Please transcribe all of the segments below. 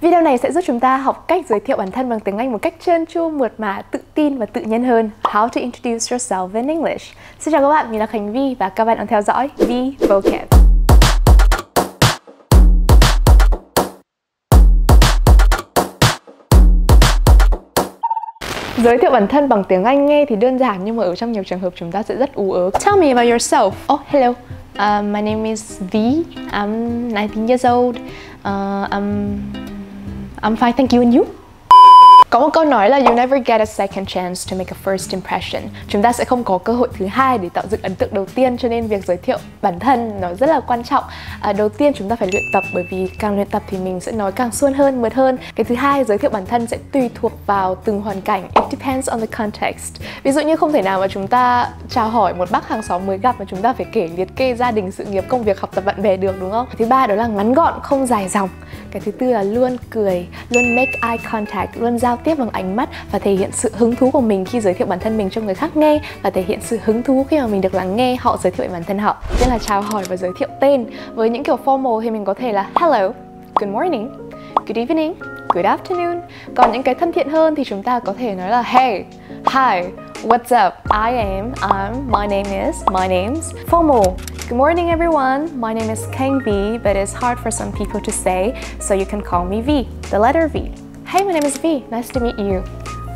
Video này sẽ giúp chúng ta học cách giới thiệu bản thân bằng tiếng Anh một cách trơn tru, mượt mà, tự tin và tự nhiên hơn. How to introduce yourself in English. Xin chào các bạn, mình là Khánh Vi và các bạn đang theo dõi V Vocab. Giới thiệu bản thân bằng tiếng Anh nghe thì đơn giản nhưng mà ở trong nhiều trường hợp chúng ta sẽ rất ú ớ. Tell me about yourself. Oh, hello. Uh, my name is V. I'm 19 years old. Uh, I'm I'm fine, thank you and you. Có một câu nói là you never get a second chance to make a first impression. Chúng ta sẽ không có cơ hội thứ hai để tạo dựng ấn tượng đầu tiên cho nên việc giới thiệu bản thân nó rất là quan trọng. À, đầu tiên chúng ta phải luyện tập bởi vì càng luyện tập thì mình sẽ nói càng suôn hơn, mượt hơn. Cái thứ hai giới thiệu bản thân sẽ tùy thuộc vào từng hoàn cảnh. It depends on the context. Ví dụ như không thể nào mà chúng ta chào hỏi một bác hàng xóm mới gặp mà chúng ta phải kể liệt kê gia đình, sự nghiệp, công việc, học tập bạn bè được đúng không? Thứ ba đó là ngắn gọn, không dài dòng. Cái thứ tư là luôn cười, luôn make eye contact, luôn giao tiếp bằng ánh mắt và thể hiện sự hứng thú của mình khi giới thiệu bản thân mình cho người khác nghe và thể hiện sự hứng thú khi mà mình được lắng nghe họ giới thiệu về bản thân họ. Như là chào hỏi và giới thiệu tên. Với những kiểu formal thì mình có thể là hello, good morning, good evening, good afternoon. Còn những cái thân thiện hơn thì chúng ta có thể nói là hey, hi, what's up? I am, I'm, my name is, my name's. Formal. Good morning everyone. My name is Kang V, but it's hard for some people to say, so you can call me V, the letter V. Hey, my name is V. Nice to meet you.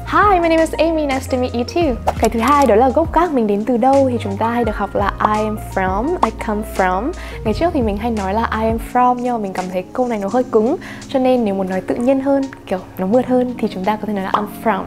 Hi, my name is Amy. Nice to meet you too. Cái thứ hai đó là gốc gác mình đến từ đâu thì chúng ta hay được học là I am from, I come from. Ngày trước thì mình hay nói là I am from nhưng mà mình cảm thấy câu này nó hơi cứng cho nên nếu muốn nói tự nhiên hơn, kiểu nó mượt hơn thì chúng ta có thể nói là I'm from.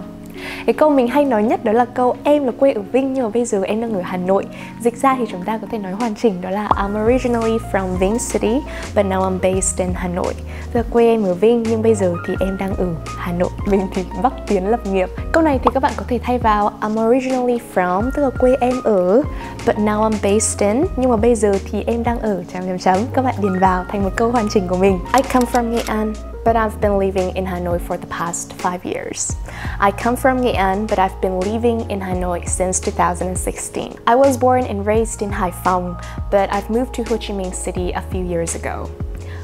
Cái câu mình hay nói nhất đó là câu em là quê ở Vinh nhưng mà bây giờ em đang ở Hà Nội. Dịch ra thì chúng ta có thể nói hoàn chỉnh đó là I'm originally from Vinh City, but now I'm based in Hà Nội. Tức là quê em ở Vinh nhưng bây giờ thì em đang ở Hà Nội. Mình thì Bắc Tiến lập nghiệp. Câu này thì các bạn có thể thay vào I'm originally from tức là quê em ở, but now I'm based in, nhưng mà bây giờ thì em đang ở chấm chấm chấm các bạn điền vào thành một câu hoàn chỉnh của mình. I come from Nghệ An but I've been living in Hanoi for the past five years. I come from Nghệ but I've been living in Hanoi since 2016. I was born and raised in Hải Phòng, but I've moved to Ho Chi Minh City a few years ago.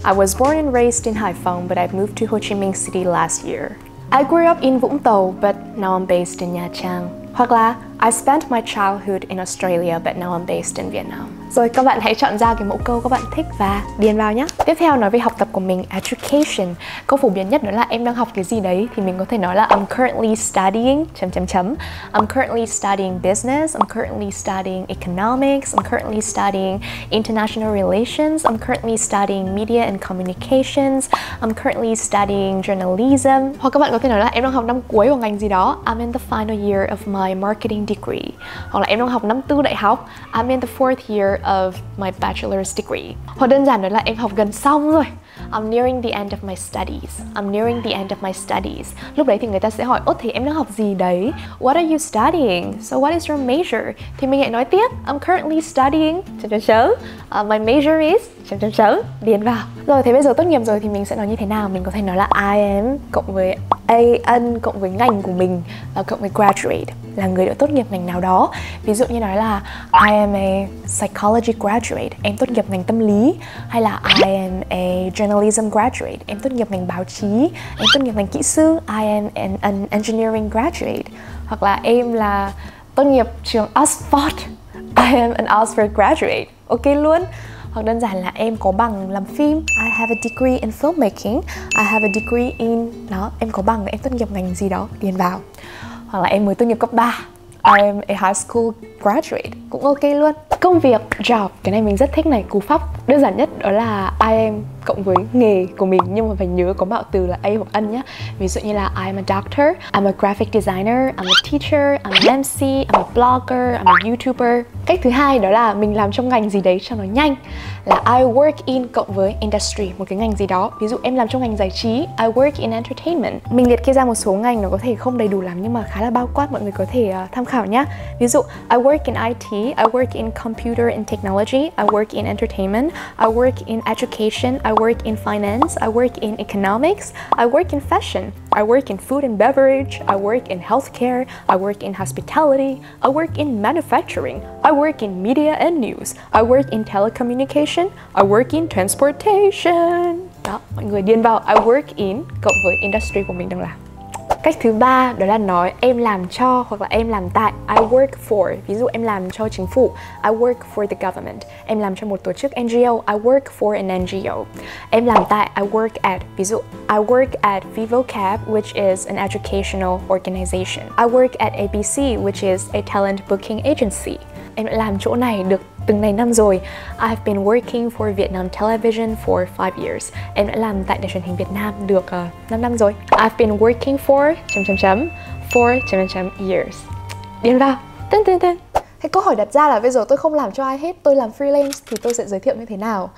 I was born and raised in Hải Phòng, but I've moved to Ho Chi Minh City last year. I grew up in Vũng Tàu, but now I'm based in Nha Trang. Hoặc là I spent my childhood in Australia, but now I'm based in Vietnam. Rồi các bạn hãy chọn ra cái mẫu câu các bạn thích và điền vào nhé. Tiếp theo nói về học tập của mình, education. Câu phổ biến nhất đó là em đang học cái gì đấy thì mình có thể nói là I'm currently studying chấm chấm chấm. I'm currently studying business, I'm currently studying economics, I'm currently studying international relations, I'm currently studying media and communications, I'm currently studying journalism. Hoặc các bạn có thể nói là em đang học năm cuối của ngành gì đó. I'm in the final year of my marketing degree. Hoặc là em đang học năm tư đại học. I'm in the fourth year of my bachelor's degree. Hoặc đơn giản đó là em học gần xong rồi. I'm nearing the end of my studies. I'm nearing the end of my studies. Lúc đấy thì người ta sẽ hỏi, ốt thì em đang học gì đấy? What are you studying? So what is your major? Thì mình hãy nói tiếp, I'm currently studying chấm chấm chấm. Uh, my major is chấm chấm chấm. Điền vào. Rồi thế bây giờ tốt nghiệp rồi thì mình sẽ nói như thế nào? Mình có thể nói là I am cộng với AN cộng với ngành của mình và cộng với graduate là người đã tốt nghiệp ngành nào đó. Ví dụ như nói là I am a psychology graduate em tốt nghiệp ngành tâm lý. Hay là I am a journalism graduate em tốt nghiệp ngành báo chí. Em tốt nghiệp ngành kỹ sư I am an, an engineering graduate. Hoặc là em là tốt nghiệp trường Oxford I am an Oxford graduate. Ok luôn hoặc đơn giản là em có bằng làm phim, I have a degree in filmmaking, I have a degree in, đó, em có bằng em tốt nghiệp ngành gì đó, điền vào. Hoặc là em mới tốt nghiệp cấp 3 I am a high school graduate, cũng ok luôn. Công việc, job, cái này mình rất thích này, cú pháp. Đơn giản nhất đó là I am cộng với nghề của mình nhưng mà phải nhớ có mạo từ là A hoặc ân nhé ví dụ như là I'm a doctor I'm a graphic designer I'm a teacher I'm an MC I'm a blogger I'm a YouTuber. Cách thứ hai đó là mình làm trong ngành gì đấy cho nó nhanh. Là I work in cộng với industry một cái ngành gì đó. Ví dụ em làm trong ngành giải trí I work in entertainment. Mình liệt kê ra một số ngành nó có thể không đầy đủ lắm nhưng mà khá là bao quát mọi người có thể uh, tham khảo nhé ví dụ I work in IT I work in computer and technology I work in entertainment I work in education I work in finance I work in economics I work in fashion I work in food and beverage I work in healthcare I work in hospitality I work in manufacturing I work in media and news I work in telecommunication I work in transportation đó mọi người điền vào I work in cộng với industry của mình đang làm Cách thứ ba đó là nói em làm cho hoặc là em làm tại I work for. Ví dụ em làm cho chính phủ I work for the government. Em làm cho một tổ chức NGO I work for an NGO. Em làm tại I work at. Ví dụ, I work at VivoCab, which is an educational organization. I work at ABC which is a talent booking agency. Em đã làm chỗ này được từng này năm rồi. I've been working for Vietnam Television for 5 years. Em đã làm tại đài truyền hình Việt Nam được ờ, uh, 5 năm rồi. I've been working for chấm chấm chấm for chấm chấm chấm years. Điền vào. Tên tên tên. Thế câu hỏi đặt ra là bây giờ tôi không làm cho ai hết, tôi làm freelance thì tôi sẽ giới thiệu như thế nào?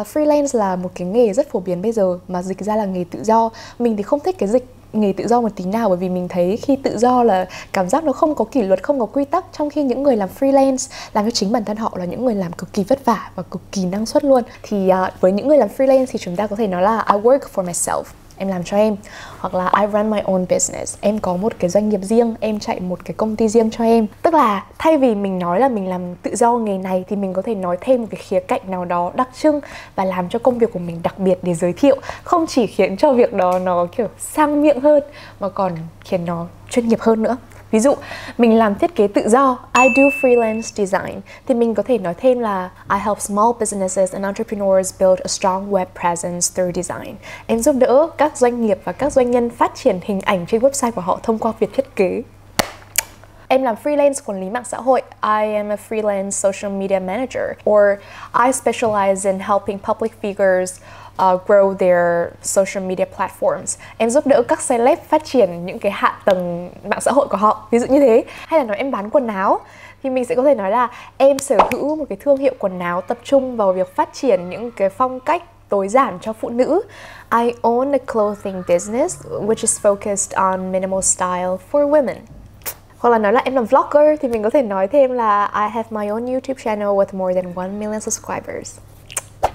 Uh, freelance là một cái nghề rất phổ biến bây giờ mà dịch ra là nghề tự do. Mình thì không thích cái dịch nghề tự do một tí nào bởi vì mình thấy khi tự do là cảm giác nó không có kỷ luật không có quy tắc trong khi những người làm freelance làm cho chính bản thân họ là những người làm cực kỳ vất vả và cực kỳ năng suất luôn. Thì uh, với những người làm freelance thì chúng ta có thể nói là I work for myself em làm cho em. Hoặc là I run my own business. Em có một cái doanh nghiệp riêng, em chạy một cái công ty riêng cho em. Tức là thay vì mình nói là mình làm tự do nghề này thì mình có thể nói thêm một cái khía cạnh nào đó đặc trưng và làm cho công việc của mình đặc biệt để giới thiệu. Không chỉ khiến cho việc đó nó, kiểu, sang miệng hơn, mà còn khiến nó chuyên nghiệp hơn nữa. Ví dụ, mình làm thiết kế tự do, I do freelance design, thì mình có thể nói thêm là I help small businesses and entrepreneurs build a strong web presence through design. Em giúp đỡ các doanh nghiệp và các doanh nhân phát triển hình ảnh trên website của họ thông qua việc thiết kế. Em làm freelance quản lý mạng xã hội. I am a freelance social media manager. Or I specialize in helping public figures uh, grow their social media platforms. Em giúp đỡ các celeb phát triển những cái hạ tầng mạng xã hội của họ. Ví dụ như thế. Hay là nói em bán quần áo thì mình sẽ có thể nói là em sở hữu một cái thương hiệu quần áo tập trung vào việc phát triển những cái phong cách tối giản cho phụ nữ. I own a clothing business which is focused on minimal style for women. Hoặc là nói là em làm vlogger thì mình có thể nói thêm là I have my own YouTube channel with more than 1 million subscribers.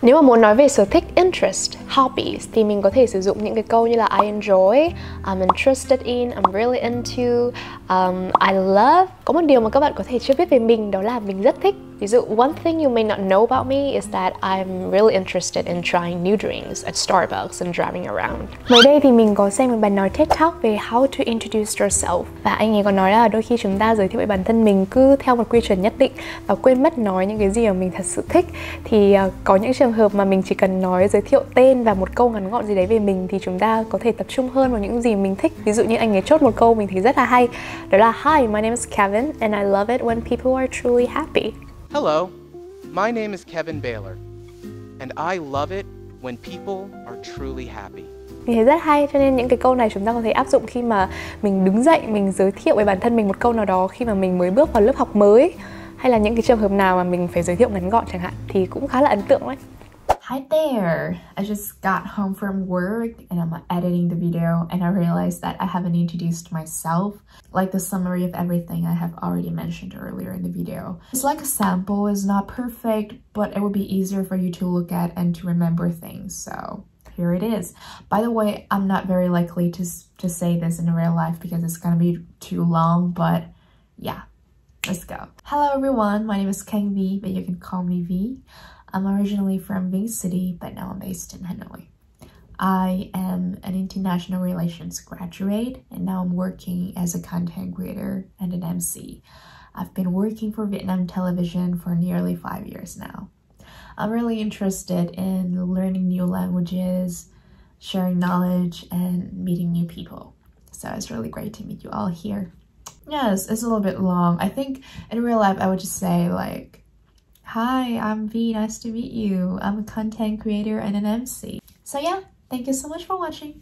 Nếu mà muốn nói về sở thích interest, hobbies thì mình có thể sử dụng những cái câu như là I enjoy, I'm interested in, I'm really into, um, I love. Có một điều mà các bạn có thể chưa biết về mình đó là mình rất thích Ví dụ, one thing you may not know about me is that I'm really interested in trying new drinks at Starbucks and driving around. Mới đây thì mình có xem một bài nói TED Talk về how to introduce yourself và anh ấy có nói là đôi khi chúng ta giới thiệu về bản thân mình cứ theo một quy chuẩn nhất định và quên mất nói những cái gì mà mình thật sự thích thì ờ, có những trường hợp mà mình chỉ cần nói giới thiệu tên và một câu ngắn gọn gì đấy về mình thì chúng ta có thể tập trung hơn vào những gì mình thích. Ví dụ như anh ấy chốt một câu mình thấy rất là hay đó là Hi, my name is Kevin and I love it when people are truly happy. Hello, my name is Kevin Baylor, and I love it when people are truly happy. Mình thấy rất hay cho nên những cái câu này chúng ta có thể áp dụng khi mà mình đứng dậy mình giới thiệu về bản thân mình một câu nào đó khi mà mình mới bước vào lớp học mới hay là những cái trường hợp nào mà mình phải giới thiệu ngắn gọn chẳng hạn thì cũng khá là ấn tượng đấy. Hi there! I just got home from work and I'm editing the video and I realized that I haven't introduced myself, like the summary of everything I have already mentioned earlier in the video. It's like a sample, it's not perfect, but it will be easier for you to look at and to remember things, so here it is. By the way, I'm not very likely to, to say this in real life because it's gonna be too long, but yeah, let's go. Hello everyone, my name is Kang V, but you can call me V. I'm originally from Vinh City, but now I'm based in Hanoi. I am an international relations graduate and now I'm working as a content creator and an MC. I've been working for Vietnam television for nearly five years now. I'm really interested in learning new languages, sharing knowledge, and meeting new people. So it's really great to meet you all here. Yes, it's a little bit long. I think in real life, I would just say like, Hi, I'm V. Nice to meet you. I'm a content creator and an MC. So yeah, thank you so much for watching.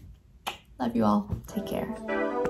Love you all. Take care.